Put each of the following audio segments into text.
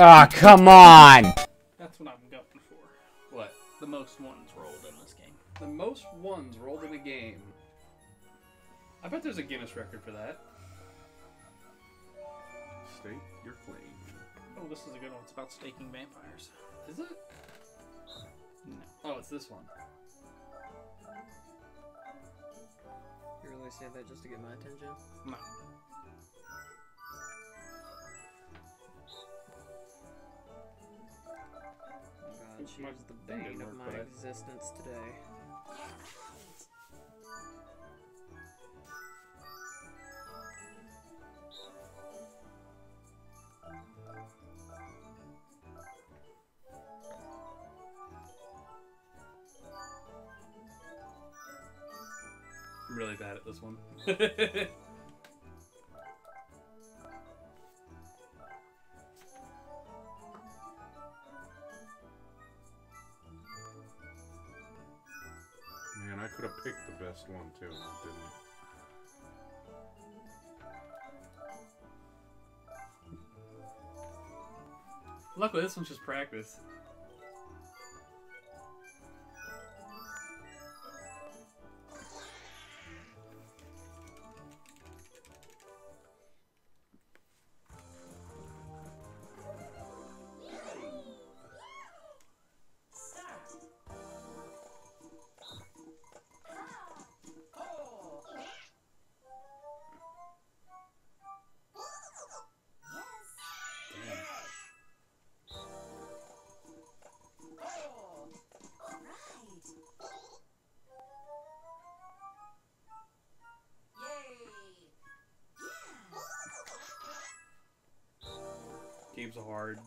Ah, come on! That's what I'm going for. What? The most ones rolled in this game. The most ones rolled in a game. I bet there's a Guinness record for that. State your claim. Oh, this is a good one. It's about staking vampires. Is it? No. Oh, it's this one. You really say that just to get my attention? No. She my is the bane of my I- existence today. I'm really bad at this one. and didn't. Luckily, this one's just practice. Hard.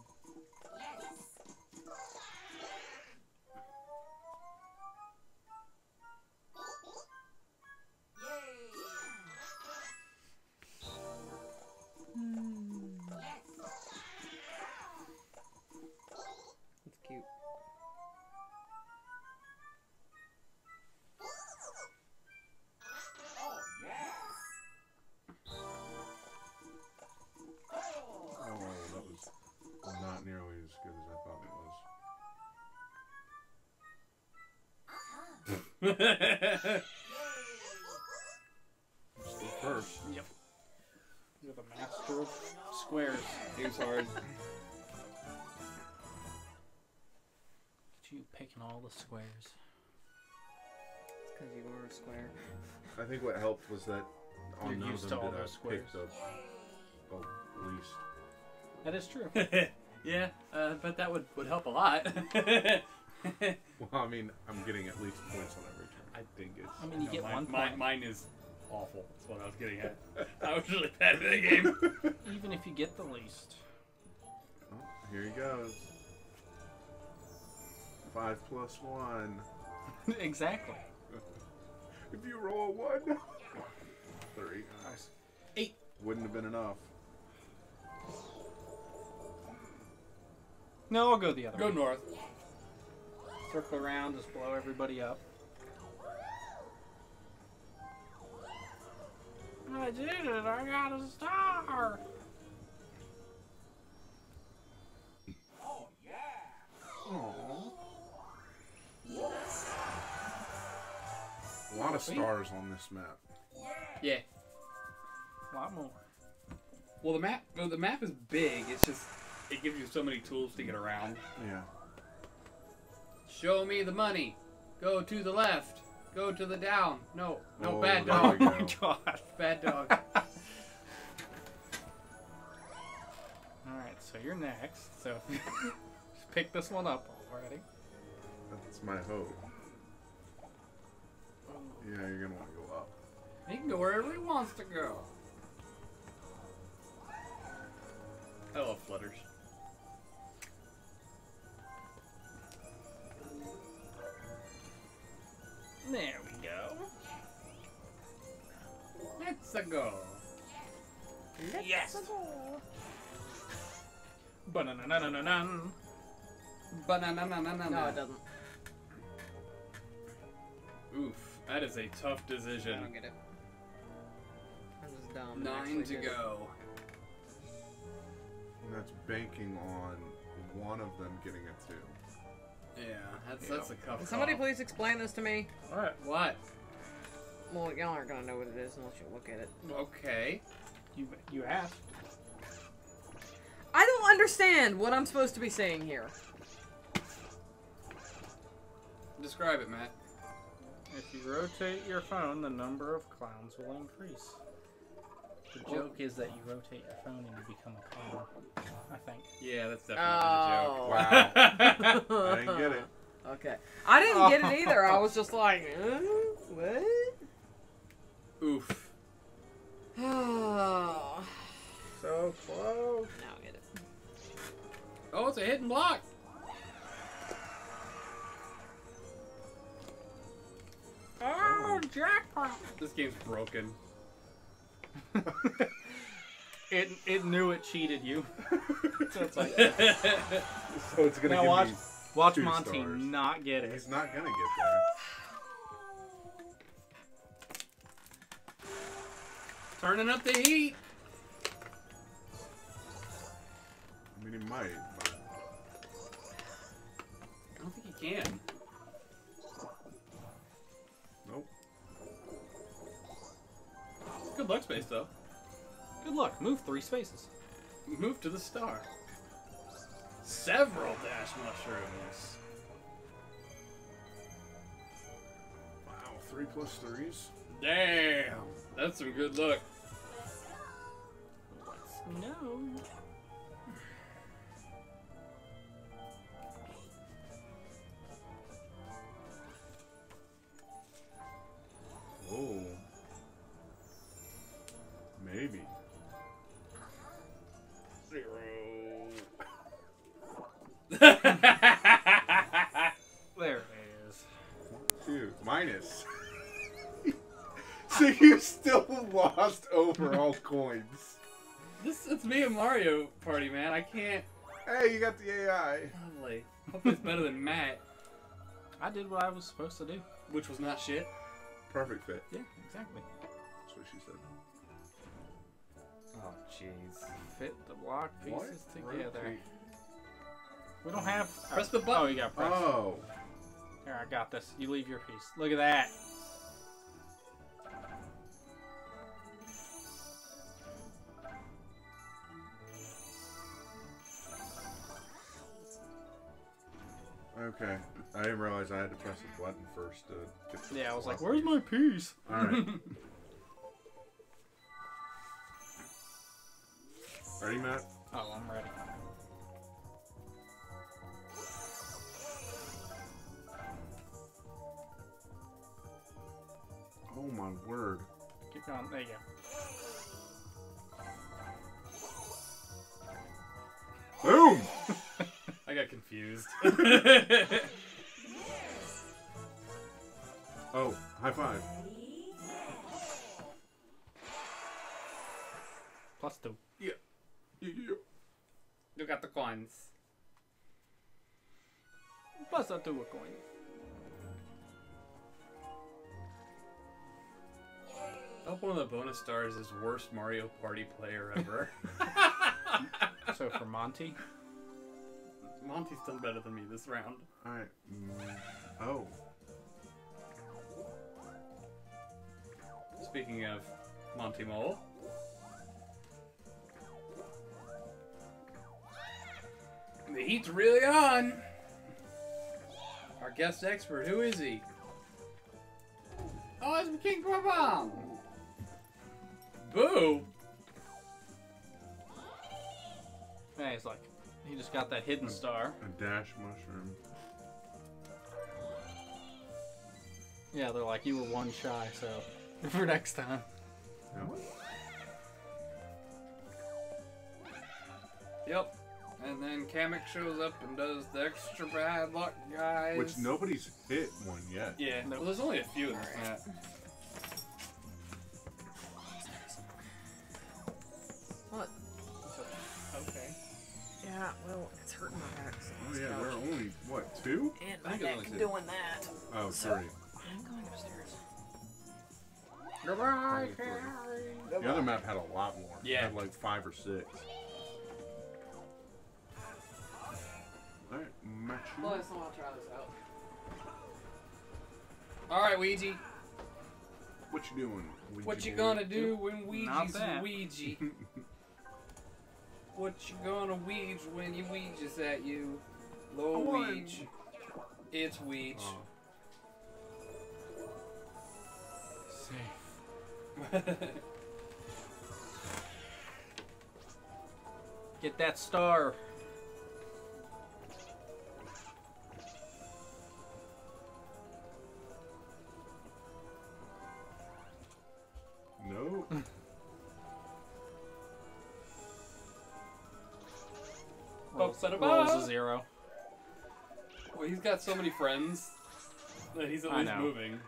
Squares. Games hard. You picking all the squares. It's because you were a square. I think what helped was that on You're none used of to them all did I those pick squares. the oh, least. That is true. yeah, uh, but that would, would help a lot. Well, I mean, I'm getting at least points on every turn. I think it's. I mean, you No, get mine, one mine, point. mine is awful. That's what I was getting at. I was really bad at that game. Even if you get the least. Oh, here he goes. Five plus one. exactly. If you roll a one, three. Nice. Eight. Wouldn't have been enough. No, I'll go the other Go way. Go north. Circle around, just blow everybody up. I did it! I got a star! A lot of stars on this map. Yeah. A lot more. Well, the map well, the map is big. It's just it gives you so many tools to get around. Yeah. Show me the money. Go to the left. Go to the down. No, no, Oh, bad dog. Oh my god. Bad dog. Alright, so you're next. So just pick this one up already. That's my hope. Yeah, you're gonna want to go up. he can go wherever he wants to go. I love flutters. There we go. Let's go. Let's Yes! Ba-na-na-na-na-na. Banana na na na No, it doesn't. Oof, that is a tough decision. I don't get it. I'm just dumb. Nine to did it. go. That's banking on one of them getting a two. Yeah, that's Yeah. that's a tough. Can somebody call. please explain this to me? What? What? Well, y'all aren't gonna know what it is unless you look at it. Okay. You you asked. I don't understand what I'm supposed to be saying here. Describe it, Matt. If you rotate your phone, the number of clowns will increase. The joke is that you rotate your phone and you become a clown. I think. Yeah, that's definitely Oh. Wow. the joke. I didn't get it. Okay. I didn't get it either. I was just like, uh, what? Oof. Oh. So close. Now I get it. Oh, it's a hidden block. Oh, jackpot! This game's broken. It it knew it cheated you. so it's like So it's gonna now give watch me. watch two Monty stars. not get it. He's not gonna get there. Turning up the heat. I mean, he might. But I don't think he can. Good luck space though. Good luck. Move three spaces. Move to the star. Several dash mushrooms. Wow, three plus threes. Damn, that's some good luck. No. Coins. this it's me and Mario Party, man. I can't. Hey, you got the AI. Lovely. Hope it's better than Matt, I did what I was supposed to do. which was not shit. Perfect fit. Yeah, exactly. That's what she said. Oh, jeez. Fit the block pieces What? together. Rotate. We don't have. Press the oh, button. Oh, you got press. Oh. Here, I got this. You leave your piece. Look at that. Okay. I didn't realize I had to press the button first to get the Yeah, I was like, "Where's my piece?" Alright. Ready, Matt? Oh, I'm ready. Oh my word. Keep going. There you go. Boom! I got confused. Oh, high five. Plus two. Yeah, yeah. you got the coins. Plus a two a coin. I hope one of the bonus stars is worst Mario Party player ever. So for Monty, Monty's done better than me this round. Alright. Mm, Oh. Speaking of Monty Mole. The heat's really on. Our guest expert, who is he? Oh, it's King Bob-omb. Boo! yeah, he's like, he just got that hidden star. A dash mushroom. Yeah, they're like, you were one shy, so for next time. No. Yep. And then Kamek shows up and does the extra bad luck, guys. Which nobody's hit one yet. Yeah, Nope. well, there's only a few in this map. It's hurting my back. So oh, yeah, we're only, what, two? And my neck doing that. Oh, sorry. I'm going upstairs. Goodbye, Carrie. The Goodbye. other map had a lot more. Yeah. It had like five or six. Alright, match. Well, I want to try this out. Alright, Ouija. What you doing? Ouija what you boy? gonna do when Ouija's Ouija? what you gonna Ouija when you Ouija's at you? Low I. It's Ouija. Oh. Safe. Get that star. Rolls, a uh-huh. zero. well, he's got so many friends that he's at I least know. moving.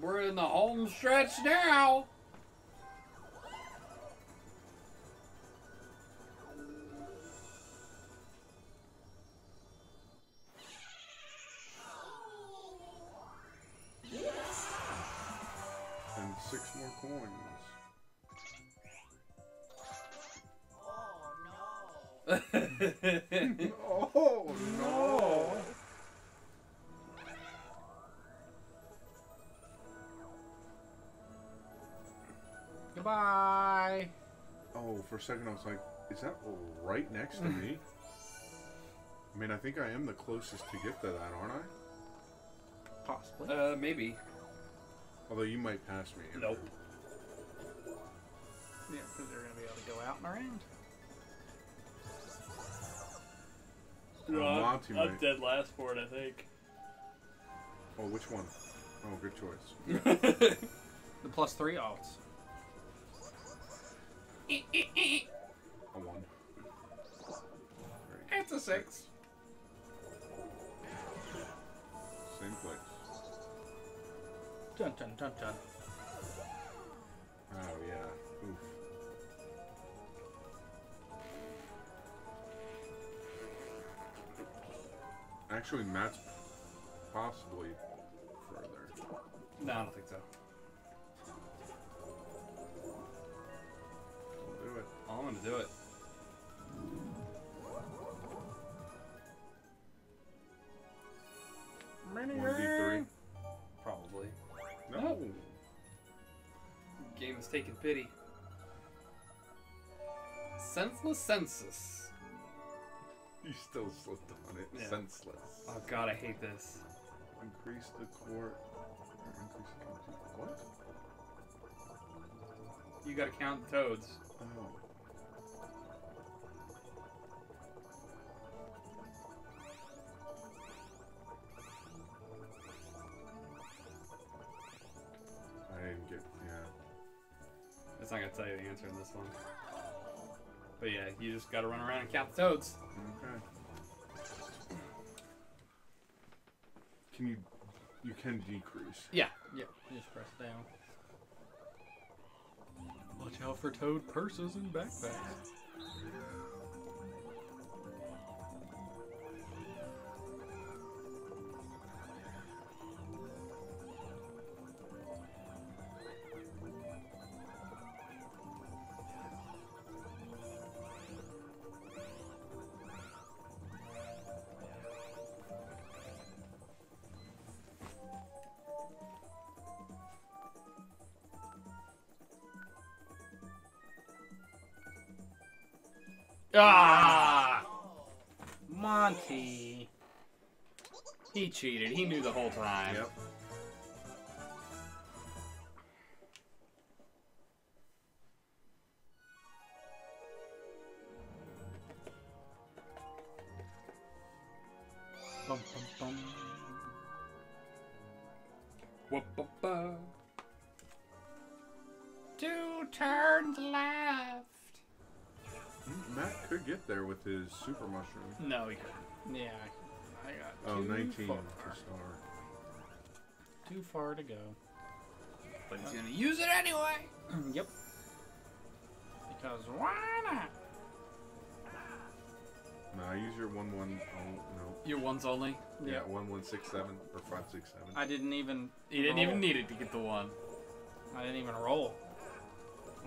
We're in the home stretch now. Oh no! Goodbye. Oh, for a second I was like, is that right next to me? I mean, I think I am the closest to get to that, aren't I? Possibly. uh, maybe. Although you might pass me. Nope. yeah, because they're gonna be able to go out and around. Oh, Monty might. dead last for it, I think. Oh, which one? Oh, good choice. The plus three alts. A one. Great. it's a six. Same place. Dun dun dun dun. Oh yeah. Oof. Actually, Matt's possibly further. No, I don't think so. We'll do it. I'm gonna do it. One v three. Probably. No. Game is taking pity. Senseless census. You still slipped on it. Yeah. Senseless. Oh god, I hate this. Increase the court. Increase the court. What? You gotta count the toads. Oh. I didn't get. Yeah. It's not gonna tell you the answer in this one. But yeah, you just gotta run around and count the toads. Okay. Can you? You can decrease. Yeah. Yep. Just press down. Watch out for toad purses and backpacks. Ah! Monty. He cheated. He knew the whole time. Yep. Bum, bum, bum. Whoop-a-ba. Two turns left. Matt could get there with his super mushroom. No, he couldn't. Yeah. I got Oh, too 19 far. to start. Too far to go. But he's gonna use it anyway. yep. Because why not? Nah, use your one one. Oh no. Your ones only. Yeah, Yep. one one six seven or five six seven. I didn't even. He didn't roll. even need it to get the one. I didn't even roll.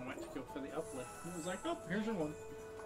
I went to go for the uplift. It was like, oh, here's your one.